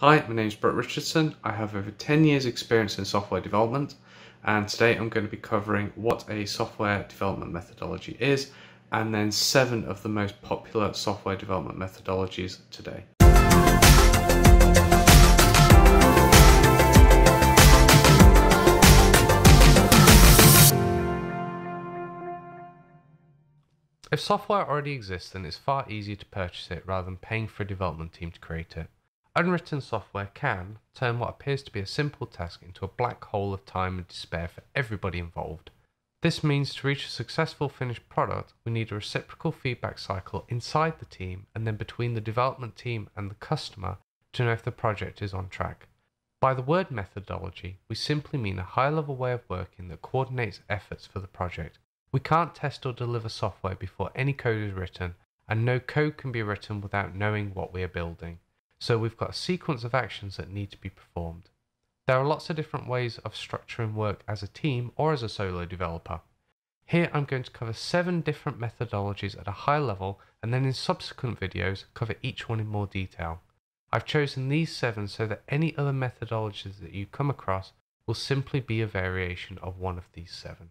Hi, my name is Brett Richardson. I have over 10 years experience in software development and today I'm going to be covering what a software development methodology is and then seven of the most popular software development methodologies today. If software already exists, then it's far easier to purchase it rather than paying for a development team to create it. Unwritten software can turn what appears to be a simple task into a black hole of time and despair for everybody involved. This means to reach a successful finished product, we need a reciprocal feedback cycle inside the team and then between the development team and the customer to know if the project is on track. By the word methodology, we simply mean a high level way of working that coordinates efforts for the project we can't test or deliver software before any code is written, and no code can be written without knowing what we are building. So we've got a sequence of actions that need to be performed. There are lots of different ways of structuring work as a team or as a solo developer. Here I'm going to cover seven different methodologies at a high level and then in subsequent videos cover each one in more detail. I've chosen these seven so that any other methodologies that you come across will simply be a variation of one of these seven.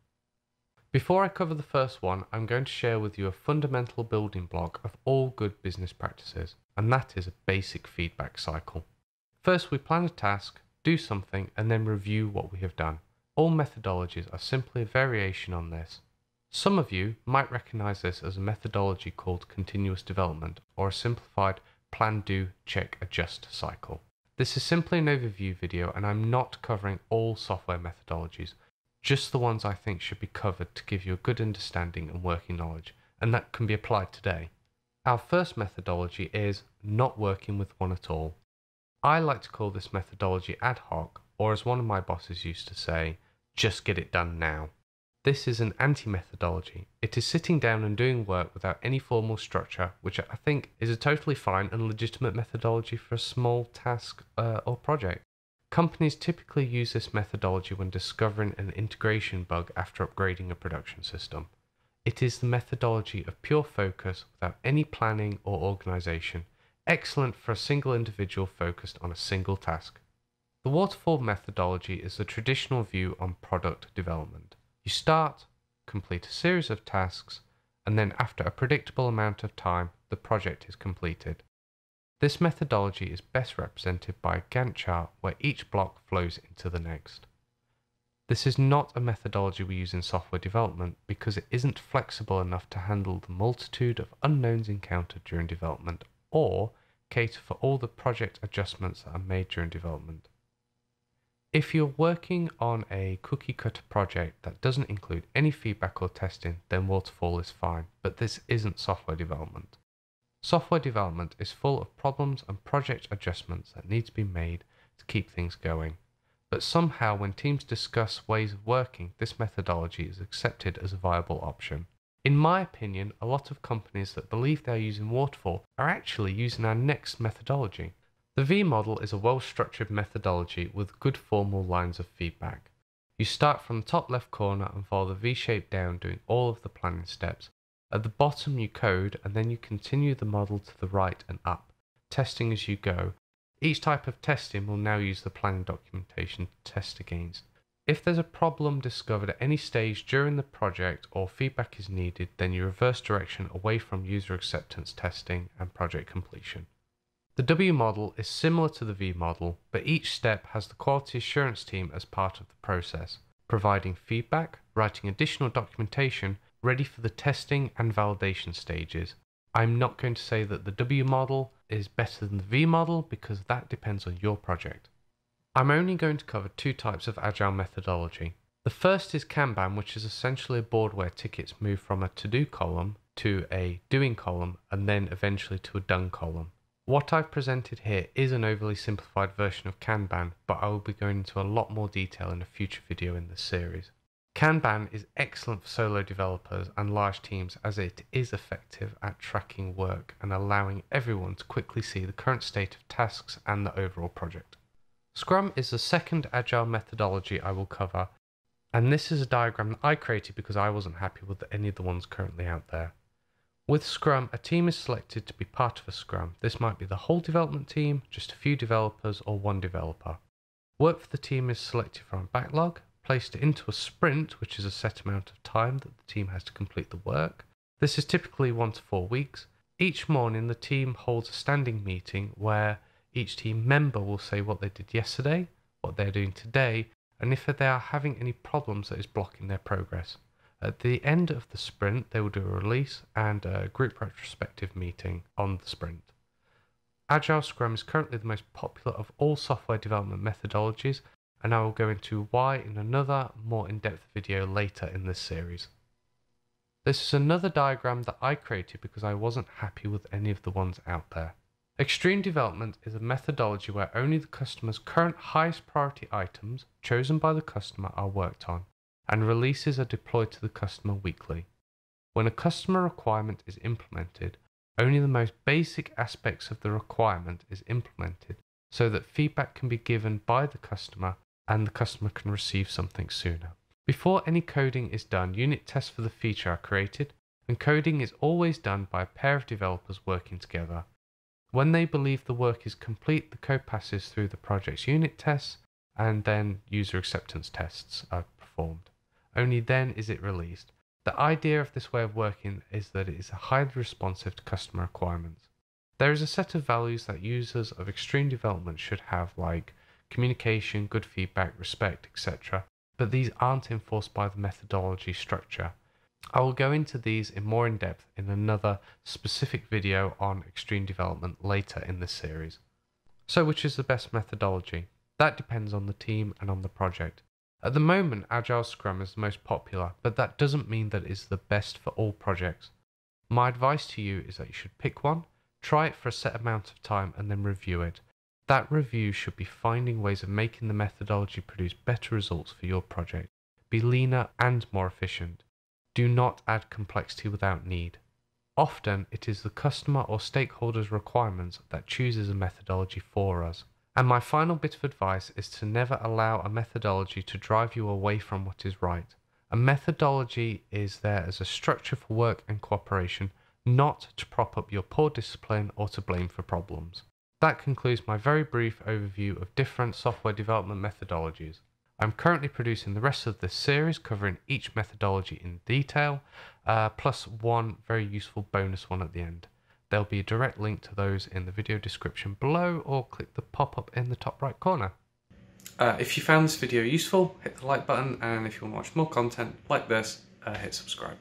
Before I cover the first one, I'm going to share with you a fundamental building block of all good business practices, and that is a basic feedback cycle. First, we plan a task, do something, and then review what we have done. All methodologies are simply a variation on this. Some of you might recognize this as a methodology called continuous development or a simplified plan, do, check, adjust cycle. This is simply an overview video and I'm not covering all software methodologies, just the ones I think should be covered to give you a good understanding and working knowledge, and that can be applied today. Our first methodology is not working with one at all. I like to call this methodology ad hoc, or as one of my bosses used to say, just get it done now. This is an anti methodology. It is sitting down and doing work without any formal structure, which I think is a totally fine and legitimate methodology for a small task uh, or project. Companies typically use this methodology when discovering an integration bug after upgrading a production system. It is the methodology of pure focus without any planning or organization, excellent for a single individual focused on a single task. The waterfall methodology is the traditional view on product development. You start, complete a series of tasks, and then after a predictable amount of time, the project is completed. This methodology is best represented by a Gantt chart where each block flows into the next. This is not a methodology we use in software development because it isn't flexible enough to handle the multitude of unknowns encountered during development or cater for all the project adjustments that are made during development. If you're working on a cookie cutter project that doesn't include any feedback or testing, then waterfall is fine, but this isn't software development. Software development is full of problems and project adjustments that need to be made to keep things going. But somehow, when teams discuss ways of working, this methodology is accepted as a viable option. In my opinion, a lot of companies that believe they are using Waterfall are actually using our next methodology. The V model is a well structured methodology with good formal lines of feedback. You start from the top left corner and follow the V shape down, doing all of the planning steps, at the bottom you code and then you continue the model to the right and up, testing as you go. Each type of testing will now use the planning documentation to test against. If there's a problem discovered at any stage during the project or feedback is needed, then you reverse direction away from user acceptance testing and project completion. The W model is similar to the V model, but each step has the quality assurance team as part of the process, providing feedback, writing additional documentation, ready for the testing and validation stages. I'm not going to say that the W model is better than the V model because that depends on your project. I'm only going to cover two types of agile methodology. The first is Kanban, which is essentially a board where tickets move from a to do column to a doing column and then eventually to a done column. What I've presented here is an overly simplified version of Kanban, but I will be going into a lot more detail in a future video in this series. Kanban is excellent for solo developers and large teams as it is effective at tracking work and allowing everyone to quickly see the current state of tasks and the overall project. Scrum is the second agile methodology I will cover, and this is a diagram that I created because I wasn't happy with any of the ones currently out there. With Scrum, a team is selected to be part of a Scrum. This might be the whole development team, just a few developers, or one developer. Work for the team is selected from a backlog, placed into a sprint, which is a set amount of time that the team has to complete the work. This is typically one to four weeks. Each morning, the team holds a standing meeting where each team member will say what they did yesterday, what they're doing today, and if they are having any problems that is blocking their progress. At the end of the sprint, they will do a release and a group retrospective meeting on the sprint. Agile Scrum is currently the most popular of all software development methodologies, and I will go into why in another, more in depth video later in this series. This is another diagram that I created because I wasn't happy with any of the ones out there. Extreme development is a methodology where only the customer's current highest priority items chosen by the customer are worked on, and releases are deployed to the customer weekly. When a customer requirement is implemented, only the most basic aspects of the requirement is implemented so that feedback can be given by the customer and the customer can receive something sooner. Before any coding is done, unit tests for the feature are created, and coding is always done by a pair of developers working together. When they believe the work is complete, the code passes through the project's unit tests, and then user acceptance tests are performed. Only then is it released. The idea of this way of working is that it is highly responsive to customer requirements. There is a set of values that users of extreme development should have, like communication, good feedback, respect, etc., but these aren't enforced by the methodology structure. I will go into these in more in depth in another specific video on extreme development later in this series. So, which is the best methodology? That depends on the team and on the project. At the moment, Agile Scrum is the most popular, but that doesn't mean that it is the best for all projects. My advice to you is that you should pick one, try it for a set amount of time, and then review it. That review should be finding ways of making the methodology produce better results for your project, be leaner and more efficient. Do not add complexity without need. Often, it is the customer or stakeholder's requirements that chooses a methodology for us. And my final bit of advice is to never allow a methodology to drive you away from what is right. A methodology is there as a structure for work and cooperation, not to prop up your poor discipline or to blame for problems. That concludes my very brief overview of different software development methodologies. I'm currently producing the rest of this series covering each methodology in detail, uh, plus one very useful bonus one at the end. There'll be a direct link to those in the video description below or click the pop-up in the top right corner. Uh, if you found this video useful, hit the like button and if you want to watch more content like this, uh, hit subscribe.